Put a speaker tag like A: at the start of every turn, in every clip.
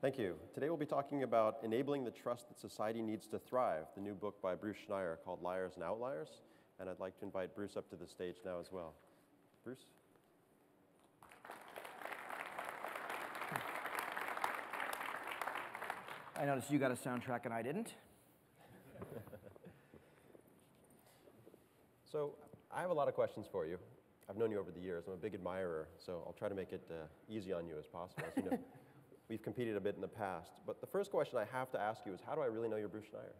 A: Thank you. Today we'll be talking about Enabling the Trust That Society Needs to Thrive, the new book by Bruce Schneier called Liars and Outliers. And I'd like to invite Bruce up to the stage now as well. Bruce?
B: I noticed you got a soundtrack and I didn't.
A: so, I have a lot of questions for you. I've known you over the years. I'm a big admirer, so I'll try to make it uh, easy on you as possible. As you know. We've competed a bit in the past. But the first question I have to ask you is how do I really know you're Bruce Schneier?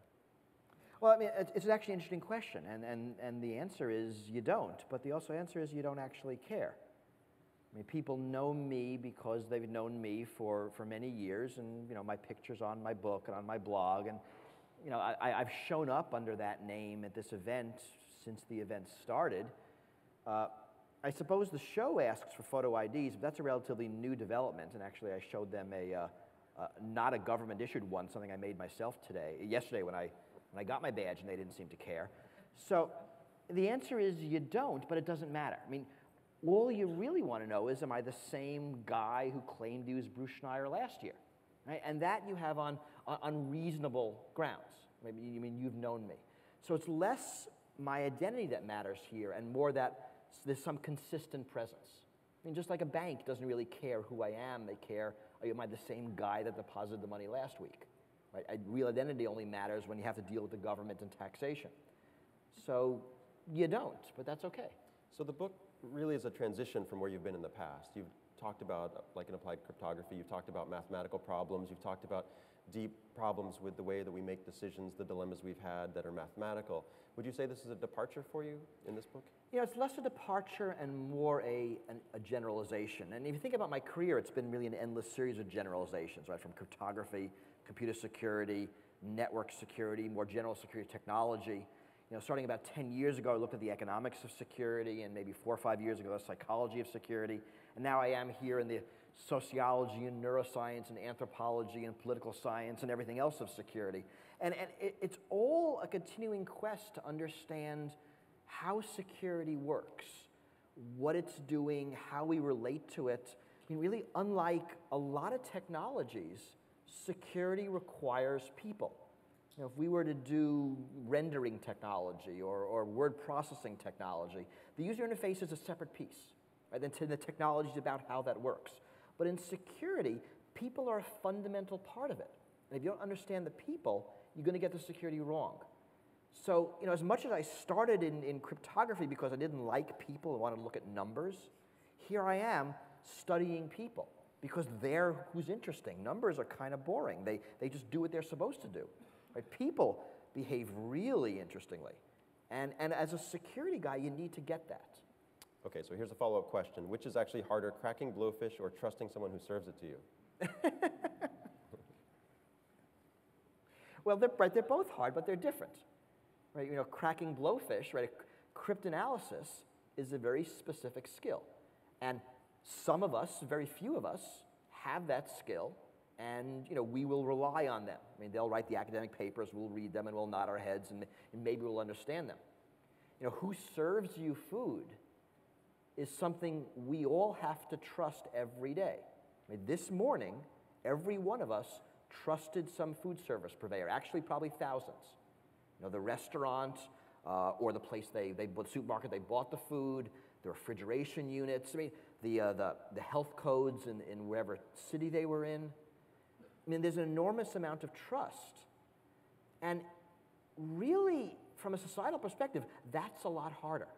B: Well, I mean, it's actually an interesting question. And, and, and the answer is you don't. But the also answer is you don't actually care. I mean, people know me because they've known me for, for many years, and you know, my picture's on my book and on my blog, and you know, I, have shown up under that name at this event since the event started. Uh, I suppose the show asks for photo IDs, but that's a relatively new development. And actually, I showed them a uh, uh, not a government issued one, something I made myself today, yesterday when I when I got my badge, and they didn't seem to care. So the answer is you don't, but it doesn't matter. I mean, all you really want to know is, am I the same guy who claimed he was Bruce Schneier last year? Right? And that you have on, on reasonable grounds. Maybe you mean you've known me. So it's less my identity that matters here, and more that there's some consistent presence. I mean, just like a bank doesn't really care who I am, they care, am I the same guy that deposited the money last week? Right? Real identity only matters when you have to deal with the government and taxation. So you don't, but that's okay.
A: So the book really is a transition from where you've been in the past. You've talked about, like in applied cryptography, you've talked about mathematical problems, you've talked about deep problems with the way that we make decisions, the dilemmas we've had that are mathematical. Would you say this is a departure for you in this book?
B: Yeah, it's less a departure and more a, an, a generalization. And if you think about my career, it's been really an endless series of generalizations, right? From cryptography, computer security, network security, more general security technology. You know, starting about 10 years ago, I looked at the economics of security, and maybe four or five years ago, the psychology of security. And now I am here in the sociology and neuroscience and anthropology and political science and everything else of security. And, and it, it's all a continuing quest to understand how security works, what it's doing, how we relate to it. I mean, really, unlike a lot of technologies, security requires people. You know, if we were to do rendering technology or, or word processing technology, the user interface is a separate piece. Right? Then the technology is about how that works. But in security, people are a fundamental part of it. And if you don't understand the people, you're going to get the security wrong. So, you know, as much as I started in, in cryptography because I didn't like people and wanted to look at numbers, here I am studying people because they're who's interesting. Numbers are kind of boring. They, they just do what they're supposed to do. Right? People behave really interestingly. And, and as a security guy, you need to get that.
A: Okay, so here's a follow up question Which is actually harder, cracking blowfish or trusting someone who serves it to you?
B: well, they're, right, they're both hard, but they're different. Right? You know, cracking blowfish, right? Cryptanalysis is a very specific skill. And some of us, very few of us, have that skill, and you know, we will rely on them. I mean, they'll write the academic papers, we'll read them, and we'll nod our heads, and, and maybe we'll understand them. You know, who serves you food is something we all have to trust every day. I mean, this morning, every one of us trusted some food service purveyor, actually probably thousands. You know, the restaurant uh, or the place they, they the supermarket they bought the food, the refrigeration units, I mean, the, uh, the, the health codes in, in wherever city they were in. I mean, there's an enormous amount of trust. And really, from a societal perspective, that's a lot harder.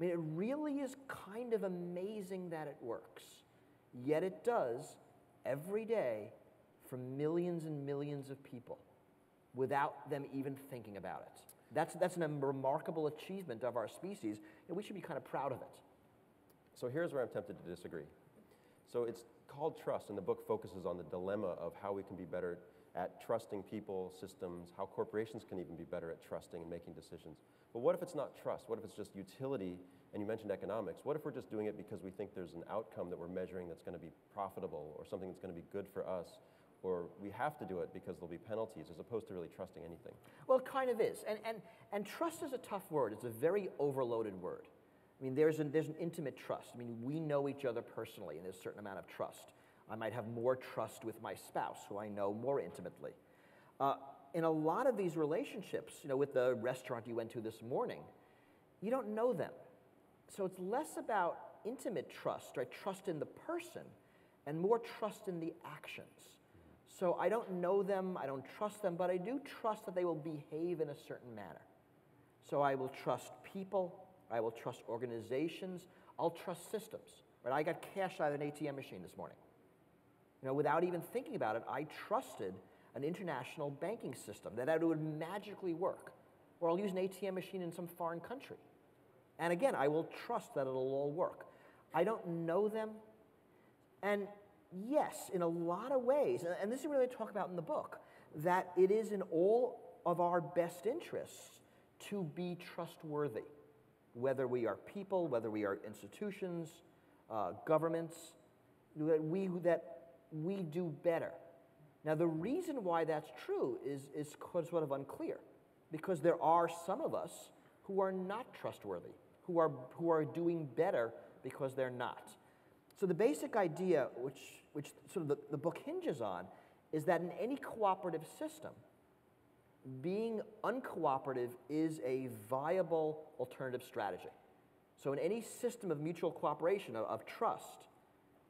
B: I mean, it really is kind of amazing that it works. Yet it does every day for millions and millions of people without them even thinking about it. That's, that's a remarkable achievement of our species, and we should be kind of proud of it.
A: So here's where I'm tempted to disagree. So it's called trust, and the book focuses on the dilemma of how we can be better at trusting people, systems, how corporations can even be better at trusting and making decisions. But what if it's not trust? What if it's just utility? And you mentioned economics. What if we're just doing it because we think there's an outcome that we're measuring that's going to be profitable or something that's going to be good for us? Or we have to do it because there'll be penalties as opposed to really trusting anything?
B: Well, it kind of is. And, and, and trust is a tough word, it's a very overloaded word. I mean, there's an, there's an intimate trust. I mean, we know each other personally, and there's a certain amount of trust. I might have more trust with my spouse, who I know more intimately. Uh, in a lot of these relationships, you know, with the restaurant you went to this morning, you don't know them. So it's less about intimate trust, right? Trust in the person, and more trust in the actions. So I don't know them, I don't trust them, but I do trust that they will behave in a certain manner. So I will trust people, I will trust organizations, I'll trust systems. Right? I got cash out of an ATM machine this morning. You know, without even thinking about it, I trusted an international banking system that it would magically work. Or I'll use an ATM machine in some foreign country. And again, I will trust that it'll all work. I don't know them. And yes, in a lot of ways, and this is really talk about in the book, that it is in all of our best interests to be trustworthy, whether we are people, whether we are institutions, uh, governments, that we, that we do better. Now, the reason why that's true is, is sort of unclear, because there are some of us who are not trustworthy, who are, who are doing better because they're not. So the basic idea, which, which sort of the, the book hinges on, is that in any cooperative system, being uncooperative is a viable alternative strategy. So in any system of mutual cooperation, of, of trust,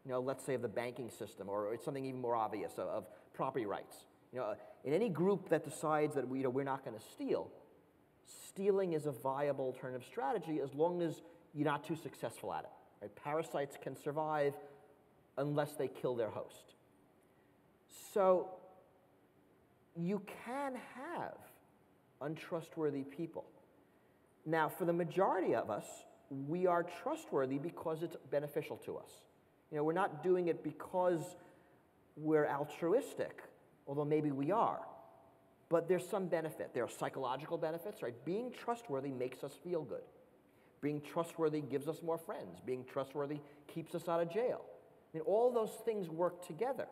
B: you know, let's say of the banking system, or it's something even more obvious, of, of property rights. You know, uh, in any group that decides that we, you know, we're not going to steal, stealing is a viable alternative strategy as long as you're not too successful at it. Right? Parasites can survive unless they kill their host. So you can have untrustworthy people. Now, for the majority of us, we are trustworthy because it's beneficial to us. You know, we're not doing it because we're altruistic, although maybe we are. But there's some benefit. There are psychological benefits, right? Being trustworthy makes us feel good. Being trustworthy gives us more friends. Being trustworthy keeps us out of jail. I mean, all those things work together.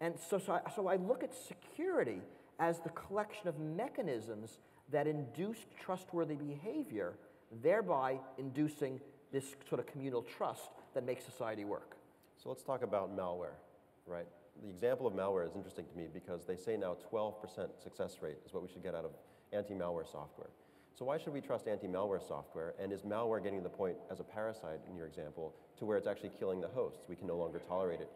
B: And so, so, I, so I look at security as the collection of mechanisms that induce trustworthy behavior, thereby inducing this sort of communal trust that makes society work.
A: So let's talk about malware, right? The example of malware is interesting to me because they say now 12% success rate is what we should get out of anti-malware software. So why should we trust anti-malware software? And is malware getting to the point, as a parasite in your example, to where it's actually killing the hosts? We can no longer tolerate it.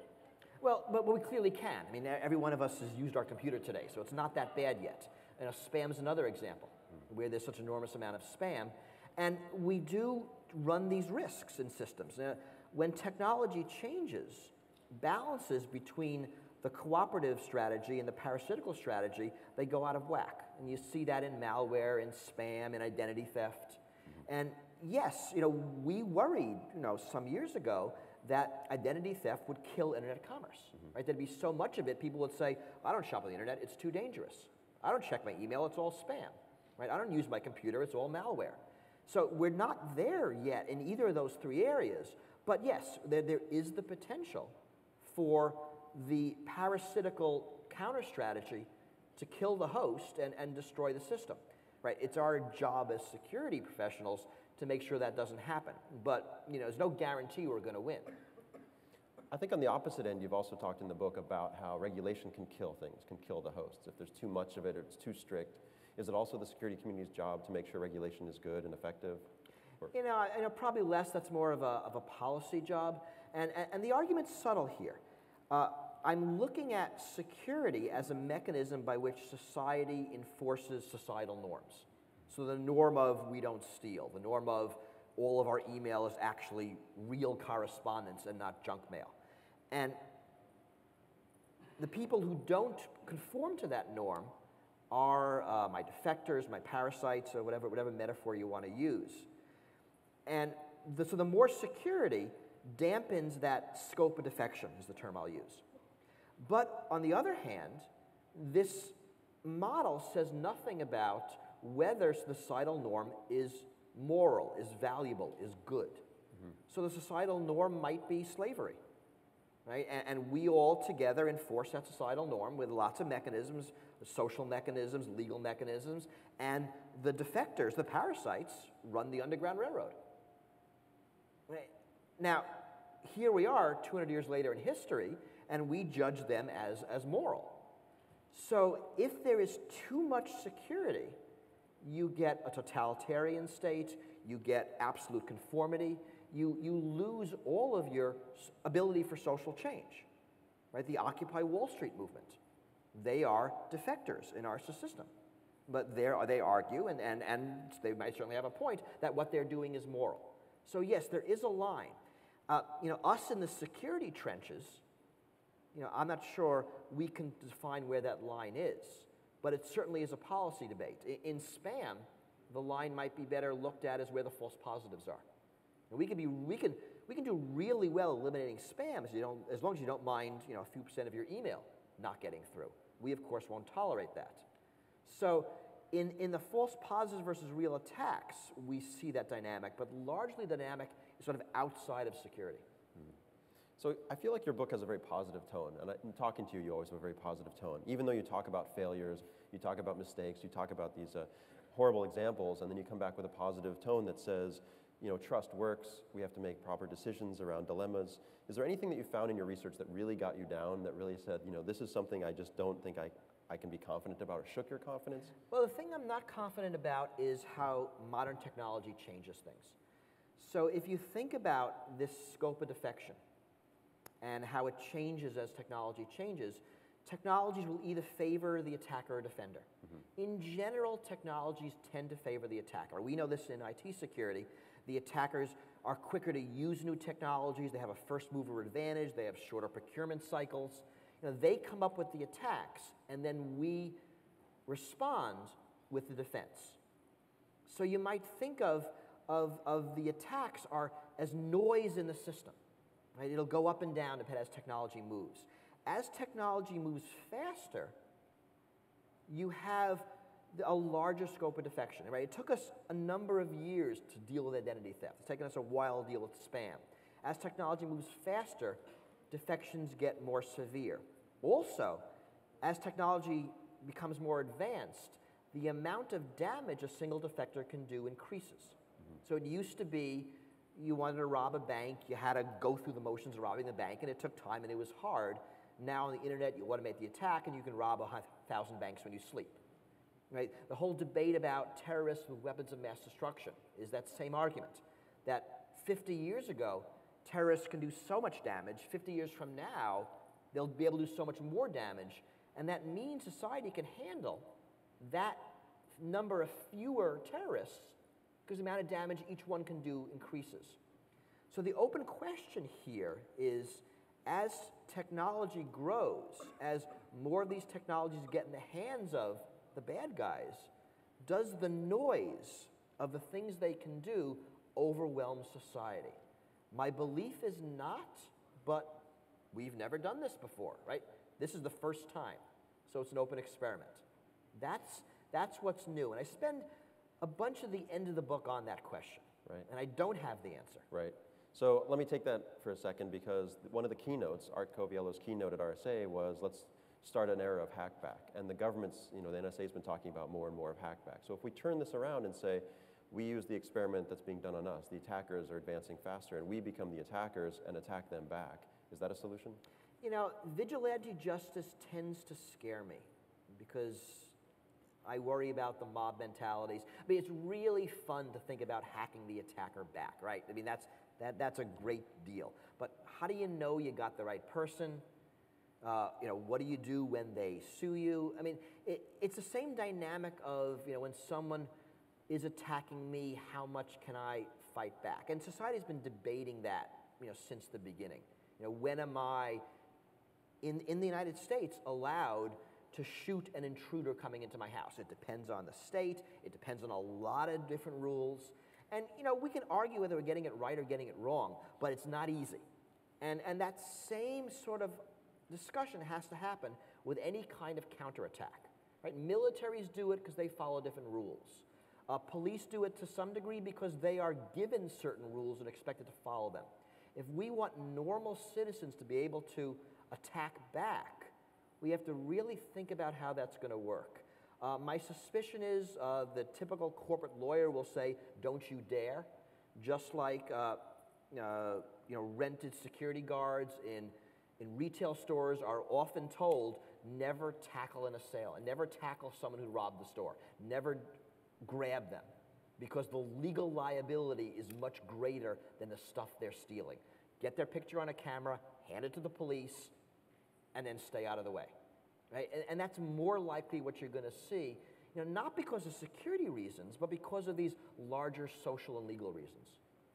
B: Well, but we clearly can. I mean, every one of us has used our computer today, so it's not that bad yet. You know, spam is another example, mm-hmm. where there's such an enormous amount of spam. And we do run these risks in systems. Uh, when technology changes, balances between the cooperative strategy and the parasitical strategy, they go out of whack. And you see that in malware, in spam, in identity theft. And yes, you know, we worried, you know, some years ago that identity theft would kill internet commerce. Mm-hmm. Right? There'd be so much of it, people would say, I don't shop on the internet, it's too dangerous. I don't check my email, it's all spam. Right? I don't use my computer, it's all malware. So we're not there yet in either of those three areas. But yes, there, there is the potential for the parasitical counter strategy to kill the host and, and destroy the system. Right? It's our job as security professionals to make sure that doesn't happen. But you know, there's no guarantee we're going to win.
A: I think on the opposite end, you've also talked in the book about how regulation can kill things, can kill the hosts. If there's too much of it or it's too strict, is it also the security community's job to make sure regulation is good and effective?
B: You know, you know, probably less. That's more of a, of a policy job. And, and, and the argument's subtle here. Uh, I'm looking at security as a mechanism by which society enforces societal norms. So the norm of we don't steal, the norm of all of our email is actually real correspondence and not junk mail. And the people who don't conform to that norm are uh, my defectors, my parasites, or whatever, whatever metaphor you want to use. And the, so the more security dampens that scope of defection, is the term I'll use. But on the other hand, this model says nothing about whether the societal norm is moral, is valuable, is good. Mm-hmm. So the societal norm might be slavery, right? And, and, we all together enforce that societal norm with lots of mechanisms, social mechanisms, legal mechanisms, and the defectors, the parasites, run the Underground Railroad. Now, here we are 200 years later in history, and we judge them as, as moral. So if there is too much security, you get a totalitarian state, you get absolute conformity, you, you lose all of your ability for social change. Right? The Occupy Wall Street movement, they are defectors in our system. But they argue, and, and, and they might certainly have a point, that what they're doing is moral. So yes, there is a line. Uh, you know, us in the security trenches, you know, I'm not sure we can define where that line is, but it certainly is a policy debate. In, in spam, the line might be better looked at as where the false positives are. And we can be, we can, we can do really well eliminating spam as, you don't, as long as you don't mind, you know, a few percent of your email not getting through. We, of course, won't tolerate that. So in, in the false positives versus real attacks, we see that dynamic, but largely the dynamic is sort of outside of security.
A: So I feel like your book has a very positive tone, and I, in talking to you, you always have a very positive tone. Even though you talk about failures, you talk about mistakes, you talk about these uh, horrible examples, and then you come back with a positive tone that says, you know, trust works, we have to make proper decisions around dilemmas. Is there anything that you found in your research that really got you down, that really said, you know, this is something I just don't think I, I can be confident about, or shook your confidence?
B: Well, the thing I'm not confident about is how modern technology changes things. So if you think about this scope of defection, and how it changes as technology changes, technologies will either favor the attacker or defender. Mm-hmm. In general, technologies tend to favor the attacker. We know this in IT security. The attackers are quicker to use new technologies, they have a first mover advantage, they have shorter procurement cycles. You know, they come up with the attacks, and then we respond with the defense. So you might think of, of, of the attacks are as noise in the system. Right? It'll go up and down as technology moves. As technology moves faster, you have a larger scope of defection. Right? It took us a number of years to deal with identity theft. It's taken us a while to deal with spam. As technology moves faster, defections get more severe. Also, as technology becomes more advanced, the amount of damage a single defector can do increases. Mm -hmm. So it used to be you wanted to rob a bank, you had to go through the motions of robbing the bank, and it took time and it was hard. Now on the internet, you automate the attack and you can rob a thousand banks when you sleep. Right? The whole debate about terrorists with weapons of mass destruction is that same argument. That 50 years ago, terrorists can do so much damage. 50 years from now, they'll be able to do so much more damage. And that means society can handle that number of fewer terrorists because the amount of damage each one can do increases. So the open question here is as technology grows, as more of these technologies get in the hands of the bad guys, does the noise of the things they can do overwhelm society? My belief is not, but we've never done this before, right? This is the first time, so it's an open experiment. That's, that's what's new. And I spend a bunch of the end of the book on that question.
A: Right.
B: And I don't have the answer.
A: Right. So let me take that for a second because one of the keynotes, Art Coviello's keynote at RSA was let's start an era of hackback. And the government's, you know, the NSA has been talking about more and more of hackback. So if we turn this around and say, we use the experiment that's being done on us, the attackers are advancing faster, and we become the attackers and attack them back, is that a solution?
B: You know, vigilante justice tends to scare me because I worry about the mob mentalities. I mean, it's really fun to think about hacking the attacker back, right? I mean, that's, that, that's a great deal. But how do you know you got the right person? Uh, you know, what do you do when they sue you? I mean, it, it's the same dynamic of, you know, when someone is attacking me, how much can I fight back? And society's been debating that, you know, since the beginning. You know, when am I, in, in the United States, allowed to shoot an intruder coming into my house. It depends on the state, it depends on a lot of different rules. And you know, we can argue whether we're getting it right or getting it wrong, but it's not easy. And, and that same sort of discussion has to happen with any kind of counterattack. Right? Militaries do it because they follow different rules. Uh, police do it to some degree because they are given certain rules and expected to follow them. If we want normal citizens to be able to attack back, we have to really think about how that's going to work. Uh, my suspicion is uh, the typical corporate lawyer will say, don't you dare, just like uh, uh, you know, rented security guards in, in retail stores are often told never tackle an assailant, never tackle someone who robbed the store, never grab them because the legal liability is much greater than the stuff they're stealing. Get their picture on a camera, hand it to the police, and then stay out of the way. Right? And, and that's more likely what you're going to see, you know, not because of security reasons, but because of these larger social and legal reasons.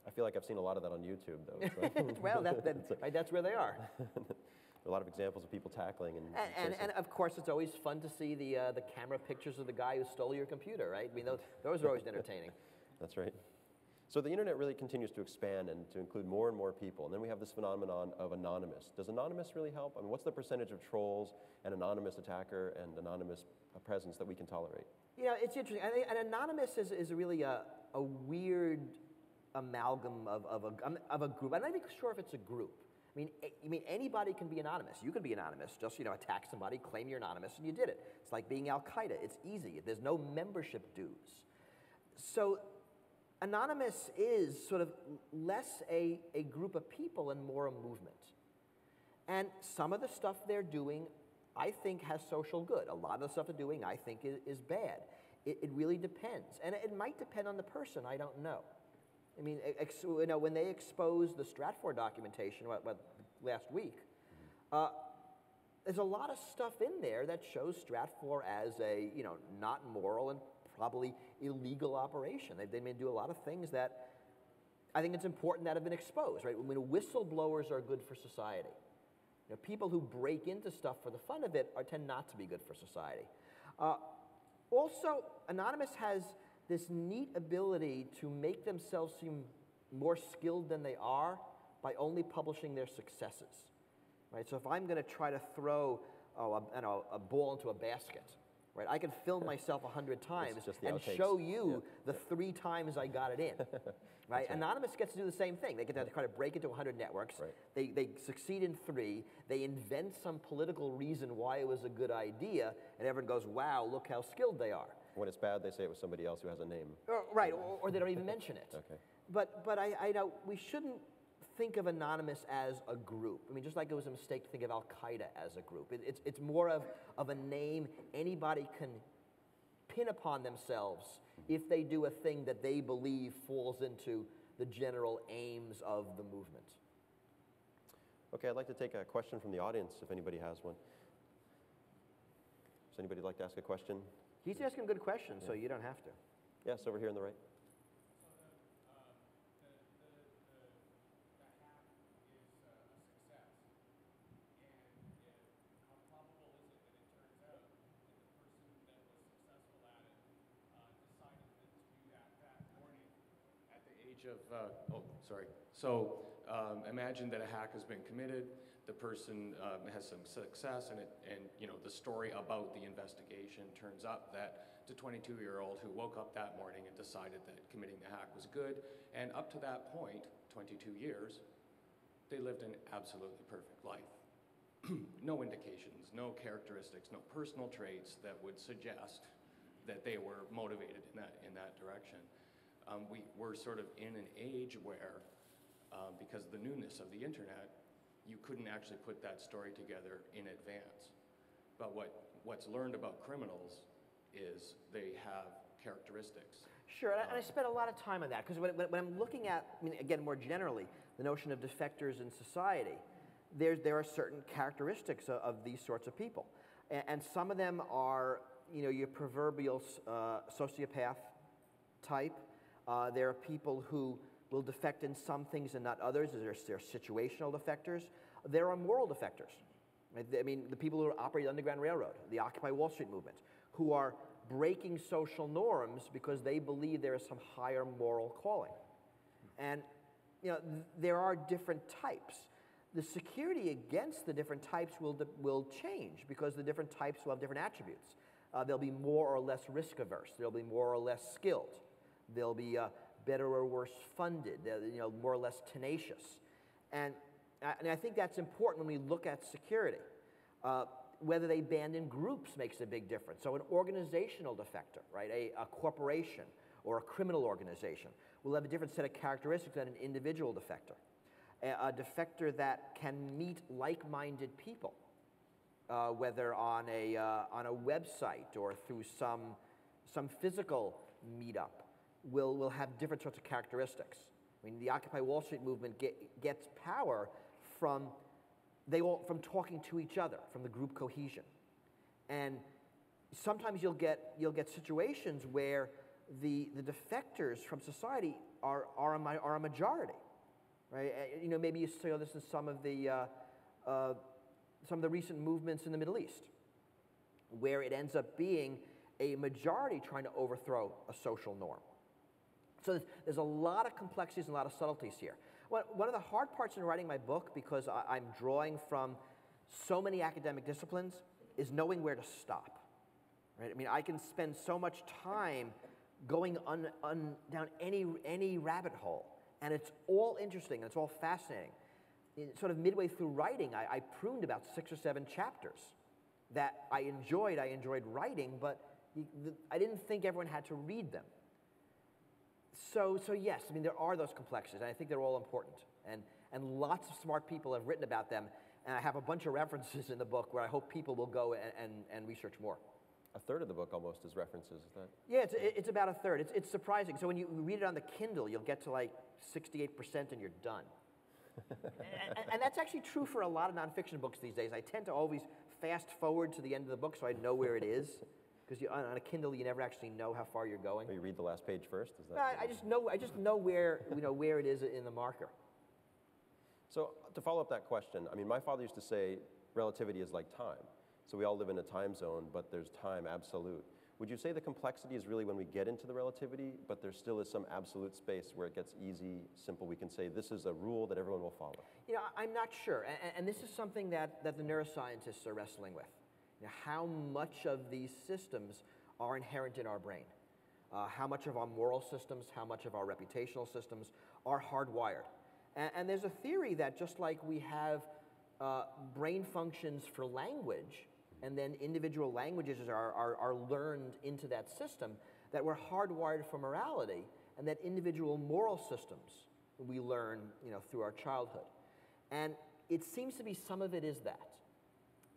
A: I feel like I've seen a lot of that on YouTube, though. so-
B: well, that, that, right, that's where they are.
A: a lot of examples of people tackling and,
B: And, and, and of course, it's always fun to see the, uh, the camera pictures of the guy who stole your computer, right? I mean, those, those are always entertaining.
A: That's right. So the internet really continues to expand and to include more and more people. And then we have this phenomenon of anonymous. Does anonymous really help? I mean, what's the percentage of trolls and anonymous attacker and anonymous uh, presence that we can tolerate?
B: You know, it's interesting. I think an anonymous is, is really a, a weird amalgam of, of, a, of a group. I'm not even sure if it's a group. I mean, I mean, anybody can be anonymous. You can be anonymous. Just you know, attack somebody, claim you're anonymous, and you did it. It's like being Al Qaeda. It's easy. There's no membership dues. So, anonymous is sort of less a, a group of people and more a movement. And some of the stuff they're doing, I think, has social good. A lot of the stuff they're doing, I think, is, is bad. It, it really depends. And it might depend on the person, I don't know. I mean, ex, you know, when they exposed the Stratfor documentation what, what, last week, uh, there's a lot of stuff in there that shows Stratfor as a, you know, not moral and probably illegal operation. They, they may do a lot of things that I think it's important that have been exposed, right? When whistleblowers are good for society. You know, people who break into stuff for the fun of it are, tend not to be good for society. Uh, also, Anonymous has this neat ability to make themselves seem more skilled than they are by only publishing their successes. Right? So if I'm going to try to throw oh, a, know, a ball into a basket, right? I can film myself a hundred times and
A: outtakes.
B: show you the three times I got it in. right? Anonymous gets to do the same thing. They get to try to break into 100 networks.
A: Right.
B: They, they succeed in three. They invent some political reason why it was a good idea, and everyone goes, wow, look how skilled they are.
A: When it's bad, they say it was somebody else who has a name.
B: Or, right, or, or they don't even mention it.
A: Okay.
B: But, but I, I know we shouldn't think of Anonymous as a group. I mean, just like it was a mistake to think of Al Qaeda as a group. It, it's, it's more of, of a name anybody can pin upon themselves if they do a thing that they believe falls into the general aims of the movement.
A: Okay, I'd like to take a question from the audience if anybody has one. Does anybody like to ask a question?
B: He's asking good questions, so you don't have to.
A: Yes, over here on the right.
C: At the age of, uh, oh, sorry. So um, imagine that a hack has been committed, the person um, has some success, and, it, and you know the story about the investigation turns up that the 22-year-old who woke up that morning and decided that committing the hack was good, and up to that point, 22 years, they lived an absolutely perfect life. no indications, no characteristics, no personal traits that would suggest that they were motivated in that, in that direction. Um, we, we're sort of in an age where, um, because of the newness of the internet, you couldn't actually put that story together in advance. But what, what's learned about criminals is they have characteristics.
B: Sure, and I, and I spent a lot of time on that because when, when, when I'm looking at, I mean, again, more generally, the notion of defectors in society, there, there are certain characteristics of, of these sorts of people. And, and some of them are, you know, your proverbial uh, sociopath type. Uh, there are people who will defect in some things and not others. There are, situational defectors. There are moral defectors. I mean, the people who operate the Underground Railroad, the Occupy Wall Street movement, who are breaking social norms because they believe there is some higher moral calling. And you know, th- there are different types. The security against the different types will, will change because the different types will have different attributes. Uh, they'll be more or less risk averse. They'll be more or less skilled. They'll be uh, better or worse funded. You know, more or less tenacious. And, and I think that's important when we look at security. Uh, whether they band in groups makes a big difference. So, an organizational defector, right, a, a corporation or a criminal organization will have a different set of characteristics than an individual defector. a, a defector that can meet like-minded people, uh, whether on a, uh, on a website or through some, some physical meetup, will, will have different sorts of characteristics. I mean, the Occupy Wall Street movement get, gets power from, they all, from talking to each other, from the group cohesion. And sometimes you'll get, you'll get situations where the, the defectors from society are, are, a, are a majority, right? Uh, You know, maybe you saw this in some of the, uh, uh, some of the recent movements in the Middle East, where it ends up being a majority trying to overthrow a social norm. So there's, a lot of complexities and a lot of subtleties here. One, of the hard parts in writing my book, because I, I'm drawing from so many academic disciplines, is knowing where to stop. Right? I mean, I can spend so much time going un, un, down any, any rabbit hole, and it's all interesting and it's all fascinating. In, sort of midway through writing, I, I pruned about six or seven chapters that I enjoyed. I enjoyed writing, but I didn't think everyone had to read them. So, so yes, I mean, there are those complexities, and I think they're all important. And, and lots of smart people have written about them, and I have a bunch of references in the book where I hope people will go and, and, and research more.
A: A third of the book almost is references, is that?
B: Yeah, it's, it's about a third. It's, it's surprising. So when you read it on the Kindle, you'll get to like 68% and you're done. and, and, that's actually true for a lot of nonfiction books these days. I tend to always fast forward to the end of the book so I know where it is. Because on, on, a Kindle, you never actually know how far you're going.
A: You read the last page first? Is that
B: no, I, I just know. I just know where you know where it is in the marker.
A: So to follow up that question, I mean, my father used to say relativity is like time. So we all live in a time zone, but there's time absolute. Would you say the complexity is really when we get into the relativity, but there still is some absolute space where it gets easy, simple? We can say this is a rule that everyone will follow.
B: You know, I'm not sure, and, and this is something that, that the neuroscientists are wrestling with. Know, how much of these systems are inherent in our brain? Uh, how much of our moral systems, how much of our reputational systems are hardwired? And, and there's a theory that just like we have uh, brain functions for language, and then individual languages are, are, are learned into that system, that we're hardwired for morality, and that individual moral systems we learn you know, through our childhood. And it seems to be some of it is that.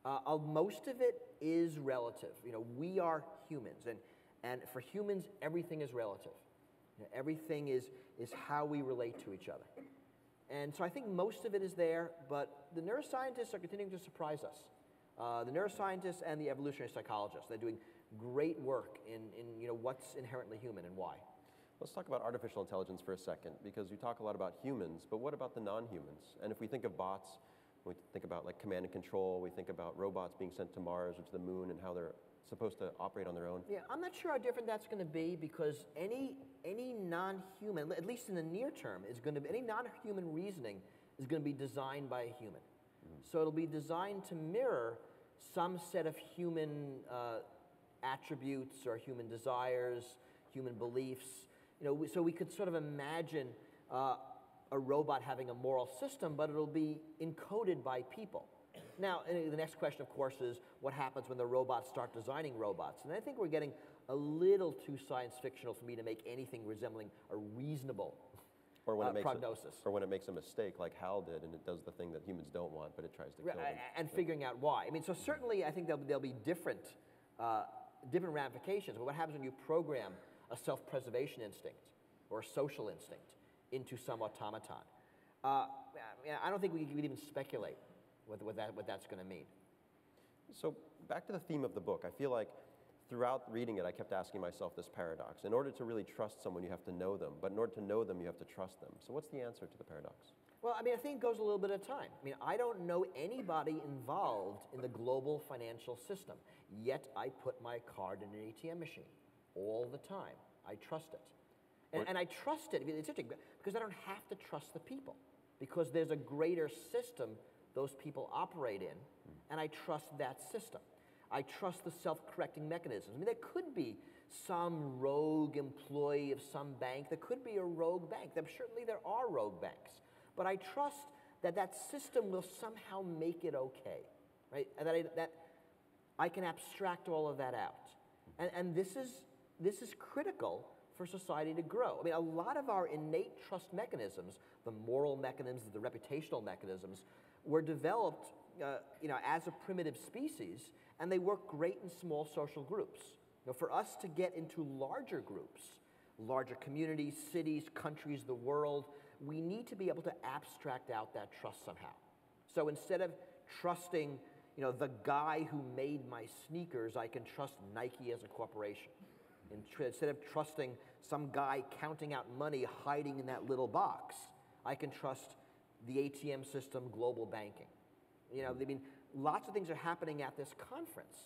B: Uh, most of it is relative. You know, we are humans, and, and for humans, everything is relative. You know, everything is, is how we relate to each other. And so I think most of it is there, but the neuroscientists are continuing to surprise us. Uh, the neuroscientists and the evolutionary psychologists, they're doing great work in, in you know, what's inherently human and why.
A: Let's talk about artificial intelligence for a second, because you talk a lot about humans, but what about the non-humans? And if we think of bots, we think about like command and control, we think about robots being sent to Mars or to the moon and how they're supposed to operate on their own.
B: Yeah, I'm not sure how different that's going to be because any any non-human, at least in the near term, is going to be any non-human reasoning is going to be designed by a human. Mm-hmm. So it'll be designed to mirror some set of human uh, attributes or human desires, human beliefs. You know, so we could sort of imagine uh, a robot having a moral system, but it'll be encoded by people. Now, the next question, of course, is what happens when the robots start designing robots? And I think we're getting a little too science fictional for me to make anything resembling a reasonable
A: or when
B: uh,
A: it makes
B: prognosis.
A: A, or when it makes a mistake, like Hal did, and it does the thing that humans don't want, but it tries to kill them.
B: And figuring out why. I mean, so certainly I think there'll, there'll be different, uh, different ramifications. But what happens when you program a self-preservation instinct or a social instinct into some automaton? Uh, I don't think we could even speculate what, what, that, what that's going to mean.
A: So back to the theme of the book. I feel like throughout reading it, I kept asking myself this paradox. In order to really trust someone, you have to know them. But in order to know them, you have to trust them. So what's the answer to the paradox?
B: Well, I mean, I think it goes a little bit of time. I mean, I don't know anybody involved in the global financial system, yet I put my card in an ATM machine all the time. I trust it. And, and I trust it, it's interesting, because I don't have to trust the people, because there's a greater system those people operate in, and I trust that system. I trust the self-correcting mechanisms. I mean, there could be some rogue employee of some bank. There could be a rogue bank. There, certainly there are rogue banks. But I trust that that system will somehow make it okay, right? And that I, that I can abstract all of that out. And, and this, is, this is critical for society to grow. I mean, a lot of our innate trust mechanisms, the moral mechanisms, the reputational mechanisms, were developed uh, you know, as a primitive species, and they work great in small social groups. You know, for us to get into larger groups, larger communities, cities, countries, the world, we need to be able to abstract out that trust somehow. So instead of trusting, you know, the guy who made my sneakers, I can trust Nike as a corporation. Instead of trusting some guy counting out money hiding in that little box, I can trust the ATM system, global banking. You know, I mean, lots of things are happening at this conference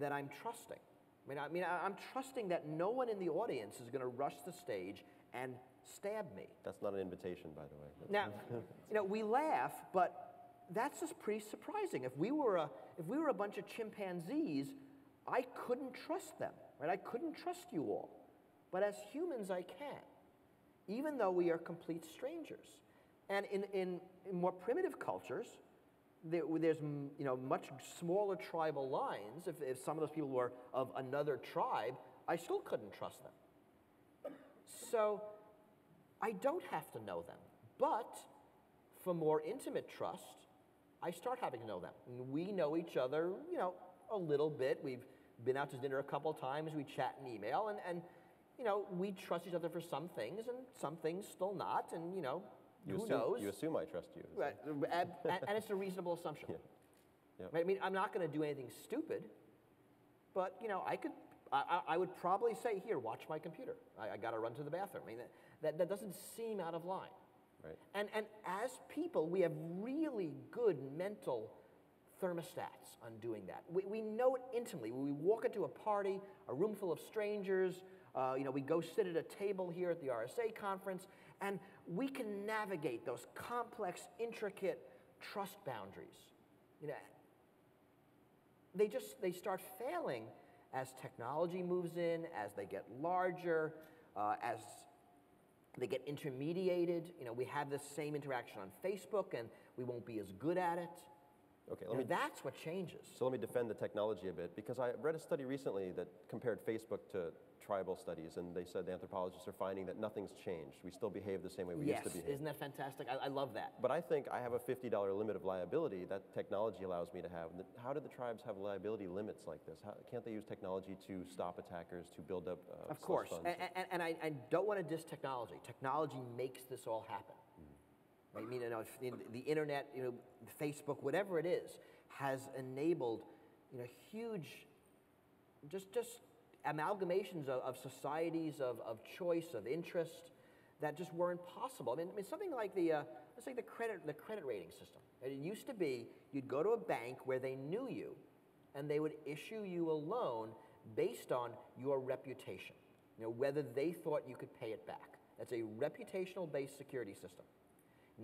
B: that I'm trusting. I mean, I mean, I'm trusting that no one in the audience is going to rush the stage and stab me.
A: That's not an invitation, by the way.
B: Now, you know, we laugh, but that's just pretty surprising. If we were a, if we were a bunch of chimpanzees, I couldn't trust them, right? I couldn't trust you all. But as humans, I can, even though we are complete strangers. And in, in, in more primitive cultures, there, there's you know, much smaller tribal lines. If, if some of those people were of another tribe, I still couldn't trust them. So I don't have to know them. But for more intimate trust, I start having to know them. We know each other, you know, a little bit. We've been out to dinner a couple times. We chat and email, and, and you know, we trust each other for some things, and some things still not. And you know,
A: You
B: who
A: assume,
B: knows?
A: You assume I trust you.
B: Right, uh, and, and it's a reasonable assumption.
A: Yeah. Yep.
B: I mean, I'm not going to do anything stupid, but you know, I could, I, I I would probably say, here, watch my computer. I, I got to run to the bathroom. I mean, that, that, that doesn't seem out of line.
A: Right.
B: And, and as people, we have really good mental thermostats on doing that. We, we know it intimately. When we walk into a party, a room full of strangers, uh, you know, we go sit at a table here at the RSA conference, and we can navigate those complex, intricate trust boundaries. You know, they just they start failing as technology moves in, as they get larger, uh, as they get intermediated. You know, we have this same interaction on Facebook, and we won't be as good at it.
A: Okay, let
B: know,
A: me,
B: that's what changes.
A: so let me defend the technology a bit because I read a study recently that compared Facebook to tribal studies, and they said the anthropologists are finding that nothing's changed. We still behave the same way we
B: yes,
A: used to behave.
B: isn't that fantastic? I, I love that.
A: But I think I have a $50 limit of liability that technology allows me to have. How do the tribes have liability limits like this? How, can't they use technology to stop attackers, to build up uh,
B: Of course, and, and, and I, I don't want to diss technology. Technology makes this all happen. I mean, you know, the, the internet, you know, Facebook, whatever it is, has enabled, you know, huge, just just amalgamations of, of societies of, of choice, of interest, that just weren't possible. I mean, I mean something like the, uh, let's say the credit, the credit rating system. It used to be you'd go to a bank where they knew you, and they would issue you a loan based on your reputation, you know, whether they thought you could pay it back. That's a reputational based security system.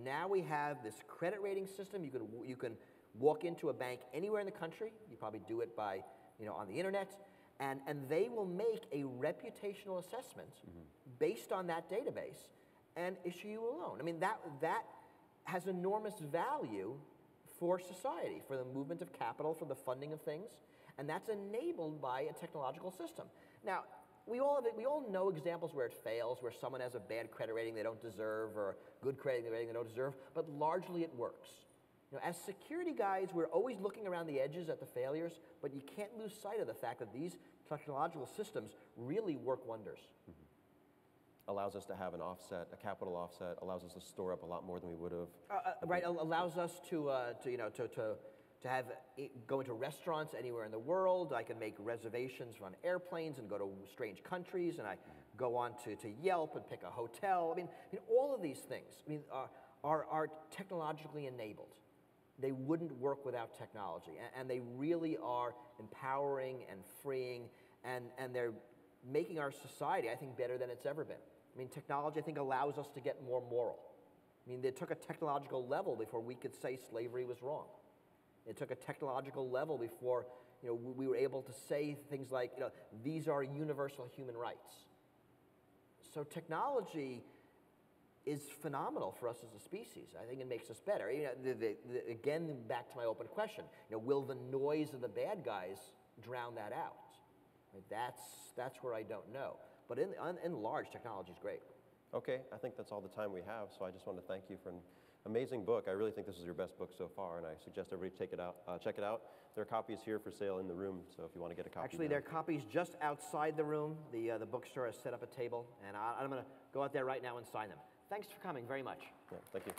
B: Now we have this credit rating system. You can, you can walk into a bank anywhere in the country. You probably do it by, you know, on the internet. And, and they will make a reputational assessment mm-hmm. based on that database and issue you a loan. I mean, that, that has enormous value for society, for the movement of capital, for the funding of things, and that's enabled by a technological system. Now, we all, have, we all know examples where it fails, where someone has a bad credit rating they don't deserve, or a good credit rating they don't deserve, but largely it works. You know, as security guys, we're always looking around the edges at the failures, but you can't lose sight of the fact that these technological systems really work wonders.
A: allows us to have an offset, a capital offset, allows us to store up a lot more than we would have.
B: Uh, uh, right, allows us to, uh, to you know, to, to, to have i- go into restaurants anywhere in the world. I can make reservations on airplanes and go to strange countries, and I mm-hmm. go on to, to Yelp and pick a hotel. I mean, I mean all of these things. I mean, are, are, are technologically enabled. They wouldn't work without technology, and, and they really are empowering and freeing, and, and they're making our society, I think, better than it's ever been. I mean, technology, I think, allows us to get more moral. I mean, it took a technological level before we could say slavery was wrong. It took a technological level before you know, we we were able to say things like, you know, these are universal human rights. So technology is phenomenal for us as a species. I think it makes us better. You know, the, the, the, again, back to my open question, you know, will the noise of the bad guys drown that out? That's, that's where I don't know. But in, in, large, technology is great.
A: Okay, I think that's all the time we have, so I just want to thank you for amazing book. I really think this is your best book so far, and I suggest everybody take it out, uh, check it out. There are copies here for sale in the room, so if you want to get a copy.
B: Actually,
A: now.
B: there are copies just outside the room. The, uh, the bookstore has set up a table, and I, I'm going to go out there right now and sign them. Thanks for coming very much.
A: Yeah, thank you.